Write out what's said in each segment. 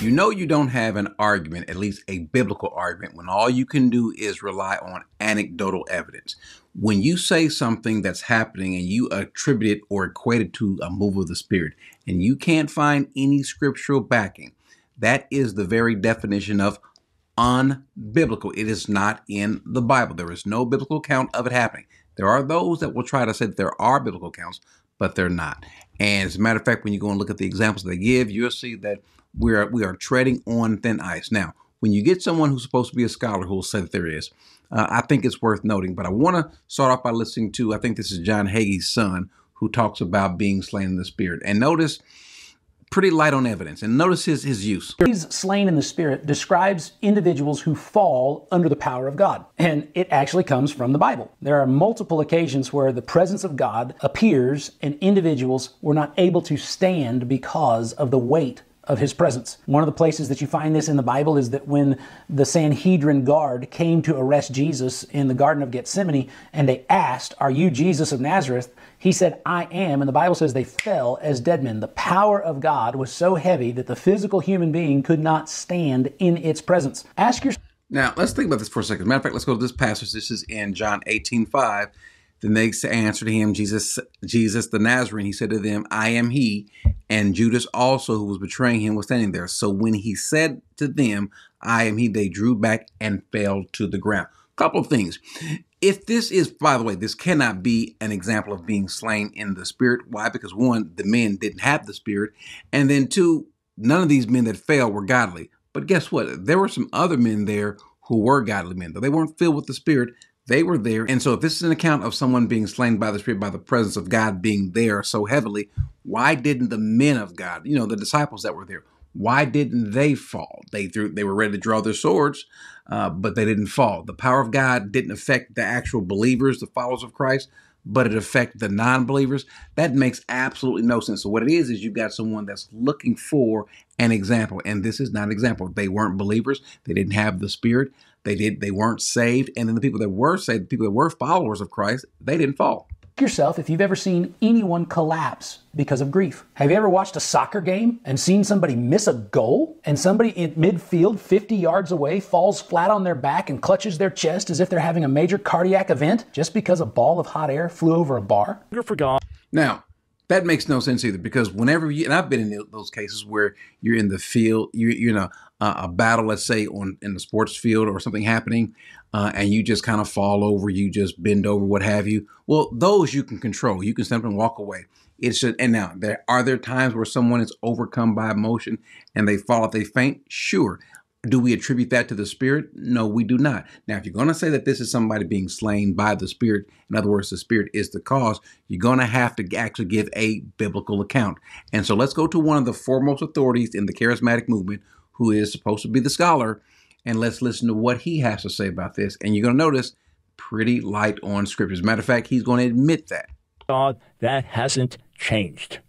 You know you don't have an argument, at least a biblical argument, when all you can do is rely on anecdotal evidence. When you say something that's happening and you attribute it or equate it to a move of the Spirit, and you can't find any scriptural backing, that is the very definition of unbiblical. It is not in the Bible. There is no biblical account of it happening. There are those that will try to say that there are biblical accounts, but they're not. And as a matter of fact, when you go and look at the examples they give, you'll see that we are we are treading on thin ice. Now, when you get someone who's supposed to be a scholar who will say that there is, uh, I think it's worth noting. But I want to start off by listening to I think this is John Hagee's son who talks about being slain in the spirit. And notice pretty light on evidence. And notice his, his use. He's slain in the spirit describes individuals who fall under the power of God. And it actually comes from the Bible. There are multiple occasions where the presence of God appears and individuals were not able to stand because of the weight of his presence. One of the places that you find this in the Bible is that when the Sanhedrin guard came to arrest Jesus in the Garden of Gethsemane and they asked, Are you Jesus of Nazareth? He said, I am. And the Bible says they fell as dead men. The power of God was so heavy that the physical human being could not stand in its presence. Ask yourself. Now, let's think about this for a second. Matter of fact, let's go to this passage. This is in John 18 5. Then they answered him, Jesus, Jesus the Nazarene. He said to them, I am he. And Judas also, who was betraying him, was standing there. So when he said to them, I am he, they drew back and fell to the ground. Couple of things. If this is, by the way, this cannot be an example of being slain in the spirit. Why? Because one, the men didn't have the spirit. And then two, none of these men that fell were godly. But guess what? There were some other men there who were godly men, though they weren't filled with the spirit. They were there. And so, if this is an account of someone being slain by the Spirit, by the presence of God being there so heavily, why didn't the men of God, you know, the disciples that were there, why didn't they fall? They threw, they were ready to draw their swords, uh, but they didn't fall. The power of God didn't affect the actual believers, the followers of Christ, but it affected the non-believers. That makes absolutely no sense. So what it is is you've got someone that's looking for an example, and this is not an example. They weren't believers. They didn't have the Spirit. They did. They weren't saved, and then the people that were saved, the people that were followers of Christ, they didn't fall. Yourself, if you've ever seen anyone collapse because of grief. Have you ever watched a soccer game and seen somebody miss a goal and somebody in midfield 50 yards away falls flat on their back and clutches their chest as if they're having a major cardiac event just because a ball of hot air flew over a bar? Forgot. Now, that makes no sense either because whenever you and I've been in those cases where you're in the field, you you know a, a battle, let's say on in the sports field or something happening, uh, and you just kind of fall over, you just bend over, what have you. Well, those you can control. You can stand up and walk away. It's just and now there are there times where someone is overcome by emotion and they fall if they faint. Sure, do we attribute that to the Spirit? No, we do not. Now, if you're going to say that this is somebody being slain by the Spirit, in other words, the Spirit is the cause, you're going to have to actually give a biblical account. And so let's go to one of the foremost authorities in the charismatic movement, who is supposed to be the scholar, and let's listen to what he has to say about this. And you're going to notice pretty light on scriptures. Matter of fact, he's going to admit that. God, that hasn't changed.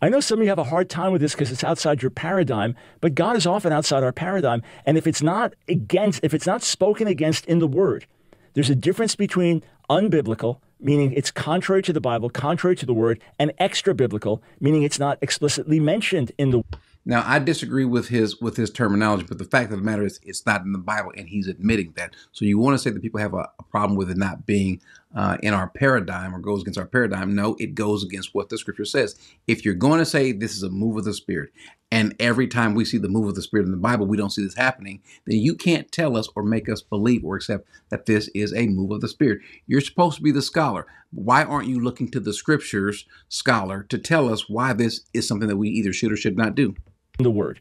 I know some of you have a hard time with this because it's outside your paradigm, but God is often outside our paradigm. And if it's not against, if it's not spoken against in the Word, there's a difference between unbiblical, meaning it's contrary to the Bible, contrary to the Word, and extra biblical, meaning it's not explicitly mentioned in the. Now, I disagree with his with his terminology, but the fact of the matter is, it's not in the Bible, and he's admitting that. So you want to say that people have a, a problem with it not being uh, in our paradigm or goes against our paradigm? No, it goes against what the Scripture says. If you're going to say this is a move of the Spirit, and every time we see the move of the Spirit in the Bible, we don't see this happening, then you can't tell us or make us believe or accept that this is a move of the Spirit. You're supposed to be the scholar. Why aren't you looking to the Scriptures, scholar, to tell us why this is something that we either should or should not do? The word.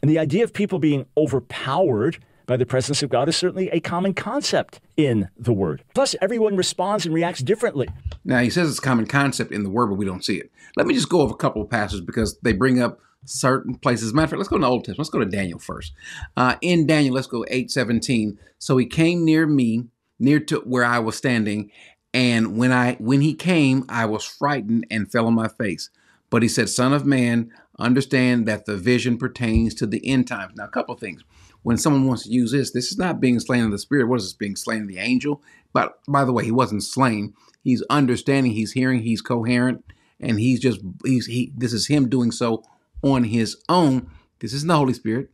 And the idea of people being overpowered by the presence of God is certainly a common concept in the word. Plus, everyone responds and reacts differently. Now, he says it's a common concept in the word, but we don't see it. Let me just go over a couple of passages because they bring up certain places. As a matter of fact, let's go to the Old Testament. Let's go to Daniel first. Uh, in Daniel, let's go 8 17. So he came near me, near to where I was standing, and when I when he came, I was frightened and fell on my face. But he said, Son of man, understand that the vision pertains to the end times. Now, a couple things. When someone wants to use this, this is not being slain in the spirit. What is this? Being slain in the angel? But by the way, he wasn't slain. He's understanding, he's hearing, he's coherent, and he's just he's he this is him doing so on his own. this isn't the Holy Spirit.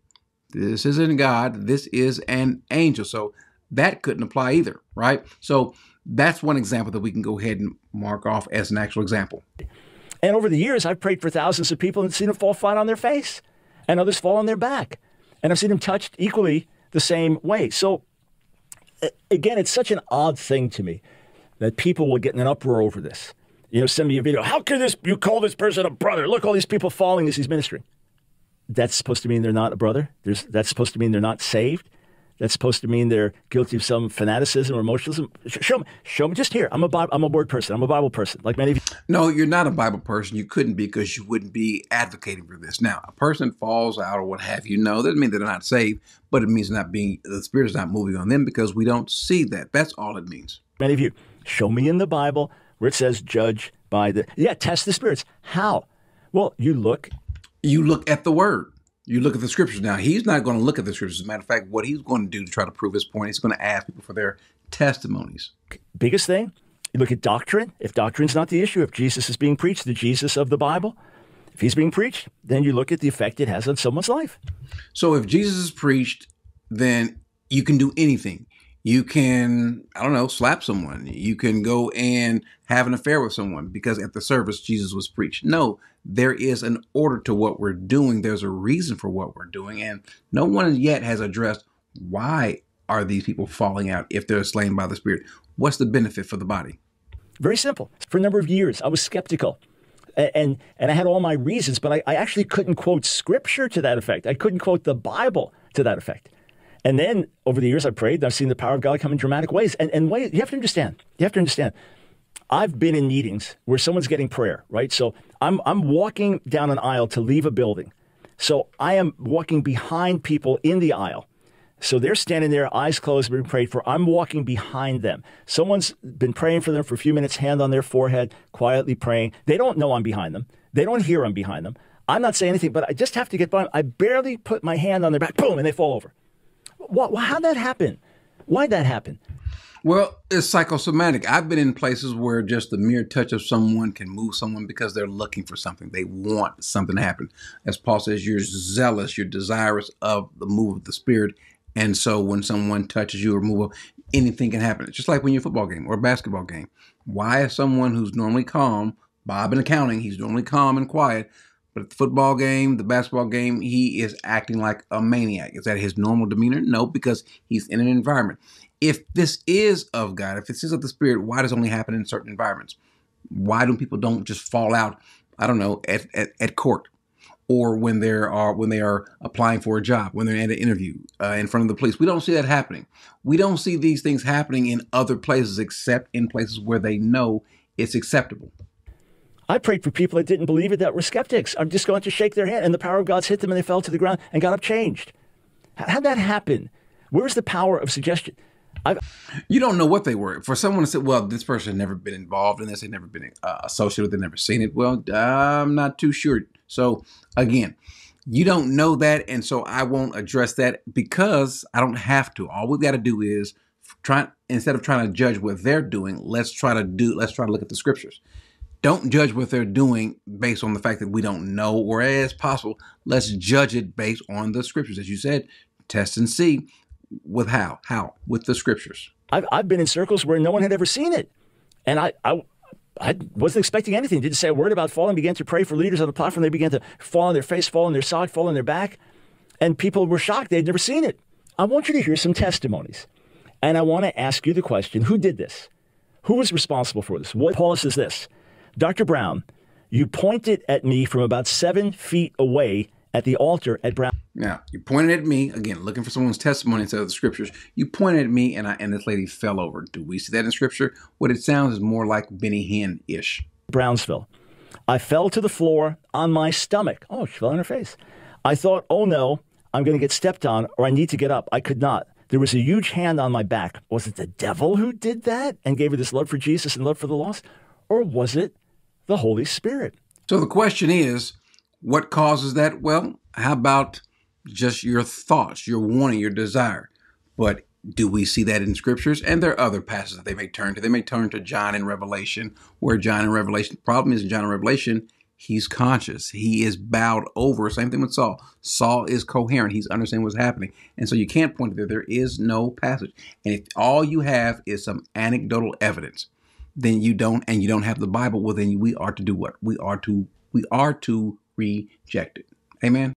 This isn't God. This is an angel. So that couldn't apply either, right? So that's one example that we can go ahead and mark off as an actual example. And over the years, I've prayed for thousands of people and seen them fall flat on their face, and others fall on their back. And I've seen them touched equally the same way. So, again, it's such an odd thing to me that people will get in an uproar over this. You know, send me a video. How can this you call this person a brother? Look, all these people falling as he's ministering. That's supposed to mean they're not a brother. There's, that's supposed to mean they're not saved. That's supposed to mean they're guilty of some fanaticism or emotionalism. Show me, show me. Just here, I'm a Bible, I'm a word person. I'm a Bible person, like many of you. No, you're not a Bible person. You couldn't be because you wouldn't be advocating for this. Now, a person falls out or what have you. No, that doesn't mean they're not saved, but it means not being the Spirit is not moving on them because we don't see that. That's all it means. Many of you, show me in the Bible where it says judge by the yeah, test the spirits. How? Well, you look. You look at the Word you look at the scriptures now. He's not going to look at the scriptures. As a matter of fact, what he's going to do to try to prove his point, he's going to ask people for their testimonies. Biggest thing, you look at doctrine. If doctrine's not the issue, if Jesus is being preached, the Jesus of the Bible, if he's being preached, then you look at the effect it has on someone's life. So if Jesus is preached, then you can do anything. You can, I don't know, slap someone. You can go and have an affair with someone because at the service Jesus was preached. No, there is an order to what we're doing. There's a reason for what we're doing. And no one yet has addressed why are these people falling out if they're slain by the Spirit? What's the benefit for the body? Very simple. For a number of years, I was skeptical. And, and I had all my reasons, but I, I actually couldn't quote scripture to that effect. I couldn't quote the Bible to that effect. And then over the years, I've prayed and I've seen the power of God come in dramatic ways. And, and way, you have to understand, you have to understand, I've been in meetings where someone's getting prayer, right? So I'm, I'm walking down an aisle to leave a building. So I am walking behind people in the aisle. So they're standing there, eyes closed, being prayed for. I'm walking behind them. Someone's been praying for them for a few minutes, hand on their forehead, quietly praying. They don't know I'm behind them. They don't hear I'm behind them. I'm not saying anything, but I just have to get by. Them. I barely put my hand on their back, boom, and they fall over. What, how'd that happen? Why'd that happen? Well, it's psychosomatic. I've been in places where just the mere touch of someone can move someone because they're looking for something. They want something to happen. As Paul says, you're zealous, you're desirous of the move of the Spirit. And so when someone touches you or move, anything can happen. It's just like when you're a football game or a basketball game. Why is someone who's normally calm, Bob in accounting, he's normally calm and quiet, but at the football game, the basketball game, he is acting like a maniac. Is that his normal demeanor? No, because he's in an environment. If this is of God, if this is of the Spirit, why does it only happen in certain environments? Why do people don't just fall out? I don't know at, at, at court or when they are when they are applying for a job, when they're at an interview uh, in front of the police. We don't see that happening. We don't see these things happening in other places except in places where they know it's acceptable. I prayed for people that didn't believe it that were skeptics. I'm just going to shake their hand, and the power of God's hit them, and they fell to the ground and got up changed. How'd that happen? Where's the power of suggestion? I've, you don't know what they were. For someone to say, "Well, this person had never been involved in this, they've never been uh, associated with it, never seen it," well, I'm not too sure. So again, you don't know that, and so I won't address that because I don't have to. All we've got to do is try instead of trying to judge what they're doing, let's try to do. Let's try to look at the scriptures don't judge what they're doing based on the fact that we don't know or as possible let's judge it based on the scriptures as you said test and see with how how with the scriptures i've, I've been in circles where no one had ever seen it and i i I wasn't expecting anything. Didn't say a word about falling. Began to pray for leaders on the platform. They began to fall on their face, fall on their side, fall on their back. And people were shocked. They'd never seen it. I want you to hear some testimonies. And I want to ask you the question who did this? Who was responsible for this? What Paul says this Dr. Brown, you pointed at me from about seven feet away at the altar at Brown. Now, you pointed at me, again, looking for someone's testimony instead of the scriptures. You pointed at me and I and this lady fell over. Do we see that in scripture? What it sounds is more like Benny Hinn ish. Brownsville. I fell to the floor on my stomach. Oh, she fell on her face. I thought, oh no, I'm going to get stepped on or I need to get up. I could not. There was a huge hand on my back. Was it the devil who did that and gave her this love for Jesus and love for the lost? Or was it the Holy Spirit. So the question is, what causes that? Well, how about just your thoughts, your wanting, your desire? But do we see that in scriptures? And there are other passages that they may turn to. They may turn to John in Revelation, where John in Revelation, the problem is in John in Revelation, He's conscious. He is bowed over. Same thing with Saul. Saul is coherent. He's understanding what's happening. And so you can't point to there. There is no passage. And if all you have is some anecdotal evidence, then you don't, and you don't have the Bible, well, then we are to do what? We are to, we are to reject it. Amen.